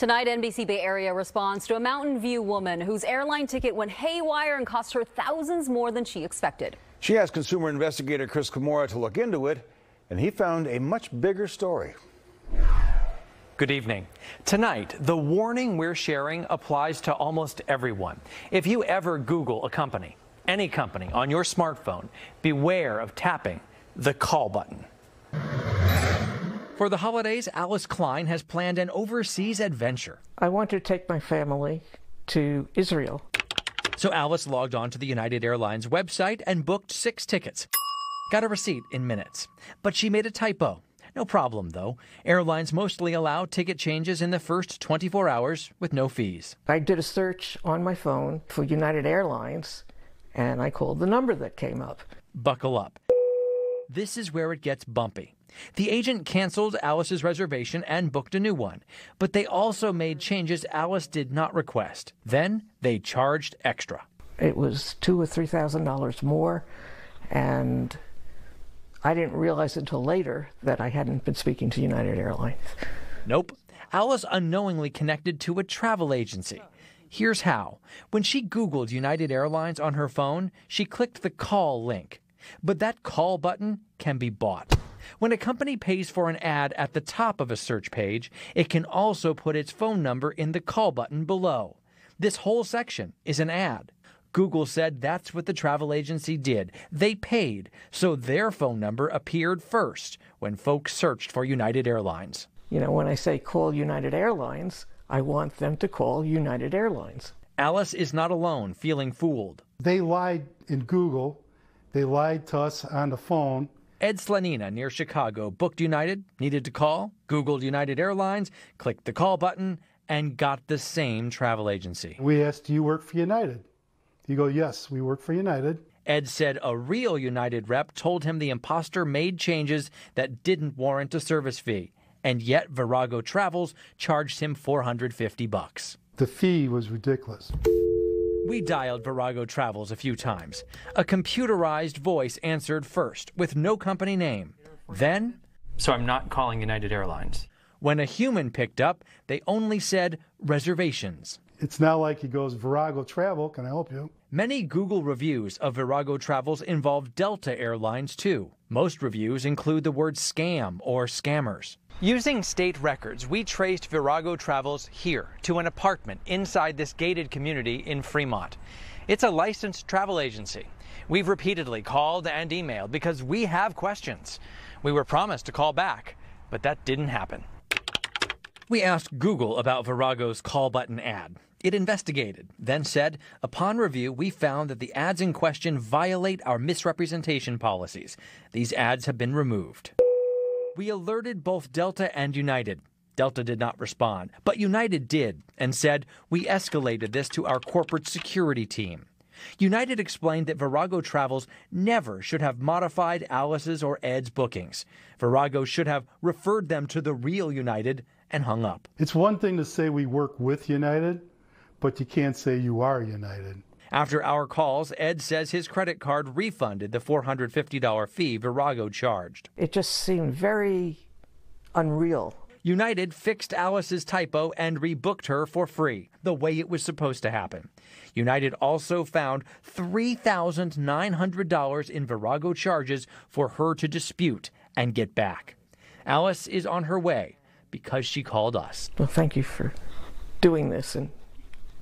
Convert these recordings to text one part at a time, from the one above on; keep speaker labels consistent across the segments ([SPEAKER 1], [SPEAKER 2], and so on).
[SPEAKER 1] Tonight, NBC Bay Area responds to a Mountain View woman whose airline ticket went haywire and cost her thousands more than she expected.
[SPEAKER 2] She asked consumer investigator Chris Chmura to look into it, and he found a much bigger story.
[SPEAKER 3] Good evening. Tonight, the warning we're sharing applies to almost everyone. If you ever Google a company, any company, on your smartphone, beware of tapping the call button. For the holidays, Alice Klein has planned an overseas adventure.
[SPEAKER 4] I want to take my family to Israel.
[SPEAKER 3] So Alice logged on to the United Airlines website and booked six tickets. Got a receipt in minutes. But she made a typo. No problem, though. Airlines mostly allow ticket changes in the first 24 hours with no fees.
[SPEAKER 4] I did a search on my phone for United Airlines and I called the number that came up.
[SPEAKER 3] Buckle up. This is where it gets bumpy. The agent canceled Alice's reservation and booked a new one, but they also made changes Alice did not request. Then they charged extra.
[SPEAKER 4] It was two or three thousand dollars more, and I didn't realize until later that I hadn't been speaking to United Airlines.
[SPEAKER 3] Nope. Alice unknowingly connected to a travel agency. Here's how. When she Googled United Airlines on her phone, she clicked the call link. But that call button can be bought. When a company pays for an ad at the top of a search page, it can also put its phone number in the call button below. This whole section is an ad. Google said that's what the travel agency did. They paid, so their phone number appeared first when folks searched for United Airlines.
[SPEAKER 4] You know, when I say call United Airlines, I want them to call United Airlines.
[SPEAKER 3] Alice is not alone feeling fooled.
[SPEAKER 5] They lied in Google. They lied to us on the phone.
[SPEAKER 3] Ed Slanina near Chicago booked United, needed to call, Googled United Airlines, clicked the call button, and got the same travel agency.
[SPEAKER 5] We asked, Do you work for United? You go, Yes, we work for United.
[SPEAKER 3] Ed said a real United rep told him the imposter made changes that didn't warrant a service fee, and yet Virago Travels charged him 450 bucks.
[SPEAKER 5] The fee was ridiculous.
[SPEAKER 3] We dialed Virago Travels a few times. A computerized voice answered first, with no company name. Then,
[SPEAKER 6] So I'm not calling United Airlines.
[SPEAKER 3] When a human picked up, they only said reservations.
[SPEAKER 5] It's not like he goes, Virago Travel, can I help you?
[SPEAKER 3] Many Google reviews of Virago Travels involve Delta Airlines too. Most reviews include the word scam or scammers. Using state records, we traced Virago Travels here to an apartment inside this gated community in Fremont. It's a licensed travel agency. We've repeatedly called and emailed because we have questions. We were promised to call back, but that didn't happen. We asked Google about Virago's call button ad. It investigated, then said, upon review, we found that the ads in question violate our misrepresentation policies. These ads have been removed. We alerted both Delta and United. Delta did not respond, but United did and said, We escalated this to our corporate security team. United explained that Virago Travels never should have modified Alice's or Ed's bookings. Virago should have referred them to the real United and hung up.
[SPEAKER 5] It's one thing to say we work with United, but you can't say you are United.
[SPEAKER 3] After our calls, Ed says his credit card refunded the $450 fee Virago charged.
[SPEAKER 4] It just seemed very unreal.
[SPEAKER 3] United fixed Alice's typo and rebooked her for free, the way it was supposed to happen. United also found $3,900 in Virago charges for her to dispute and get back. Alice is on her way because she called us.
[SPEAKER 4] Well, thank you for doing this and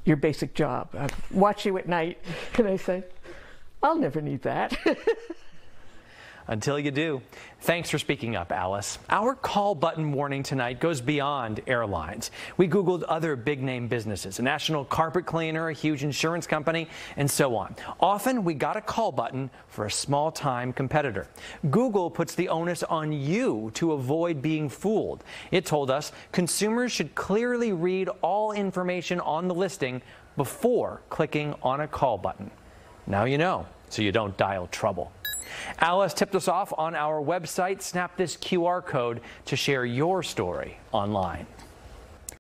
[SPEAKER 4] your basic job. I watch you at night and I say, I'll never need that.
[SPEAKER 3] Until you do. Thanks for speaking up, Alice. Our call button warning tonight goes beyond airlines. We Googled other big name businesses, a national carpet cleaner, a huge insurance company, and so on. Often we got a call button for a small time competitor. Google puts the onus on you to avoid being fooled. It told us consumers should clearly read all information on the listing before clicking on a call button. Now you know, so you don't dial trouble. Alice tipped us off on our website. Snap this QR code to share your story online.